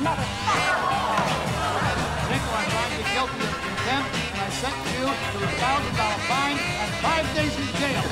motherfucker! Nickel, I find you guilty of contempt, and I sentence you to a thousand dollar fine and five days in jail.